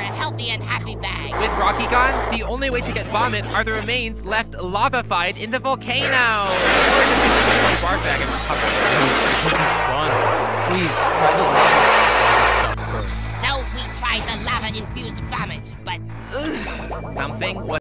a healthy and happy bag. With Rocky gone, the only way to get vomit are the remains left lavafied in the volcano. Please. So we tried the lava-infused vomit, but Something was